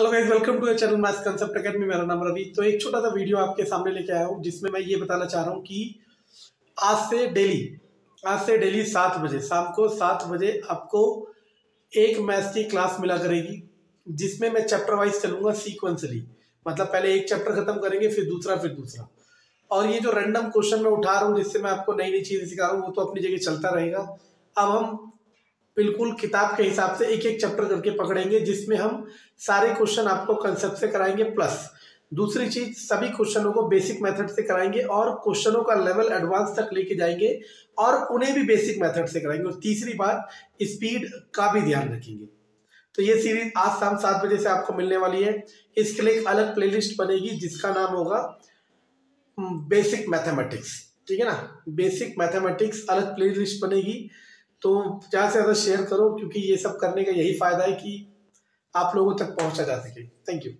Hello guys welcome to channel maths concept academy मेरा नाम रवि। तो एक छोटा सा वीडियो आपके सामने लेके आया हूँ, जिसमें मैं ये बताना चाह रहा हूँ कि आज से डेली, आज से डेली सात बजे, शाम को सात बजे आपको एक मैथ्स की क्लास मिला करेगी, जिसमें मैं चैप्टर वाइज चलूँगा सीक्वेंसली मतलब पहले एक चैप्टर खत्म करेंगे, फिर दूसरा फिर दूसरा। और ये जो रैंडम क्वेश्चन मैं उठा रहा हूँ, जिससे मैं आपको नई नई चीज़ें सिखा रहा हूँ, वो तो अपनी जगह चलता रहेगा। अब हम बिल्कुल किताब के हिसाब से एक एक चैप्टर करके पकड़ेंगे, जिसमें हम सारे क्वेश्चन आपको कंसेप्ट से कराएँगे प्लस दूसरी चीज़, सभी क्वेश्चनों को बेसिक मेथड से कराएँगे और क्वेश्चनों का लेवल एडवांस तक लेके जाएँगे और उन्हें भी बेसिक मेथड से कराएँगे। और तीसरी बात स्पीड का भी ध्यान रखेंगे। तो ये सीरीज़ आज शाम सात बजे से आपको मिलने वाली है। इसके लिए एक अलग प्लेलिस्ट बनेगी, जिसका नाम होगा बेसिक मैथमेटिक्स ठीक है ना? बेसिक मैथमेटिक्स अलग प्लेलिस्ट बनेगी। तो ज़्यादा से ज़्यादा शेयर करो? क्योंकि ये सब करने का यही फ़ायदा है कि आप लोगों तक पहुँचा जा सके थैंक यू